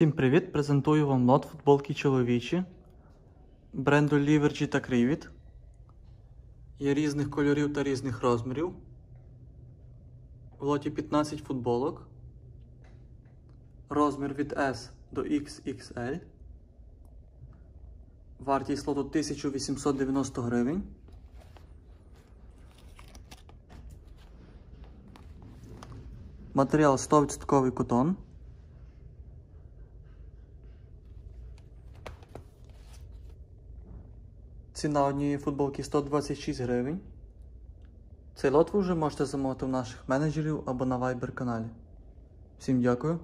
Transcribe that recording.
Всім привіт! Презентую вам лот футболки чоловічі бренду Livergy та Crivit. Є різних кольорів та різних розмірів. В лоті 15 футболок. Розмір від S до XXL. Вартість лоту 1890 гривень. Матеріал 100% котон. Ціна однієї футболки 126 гривень. Цей лот ви вже можете замовити у наших менеджерів або на Viber каналі. Всім дякую.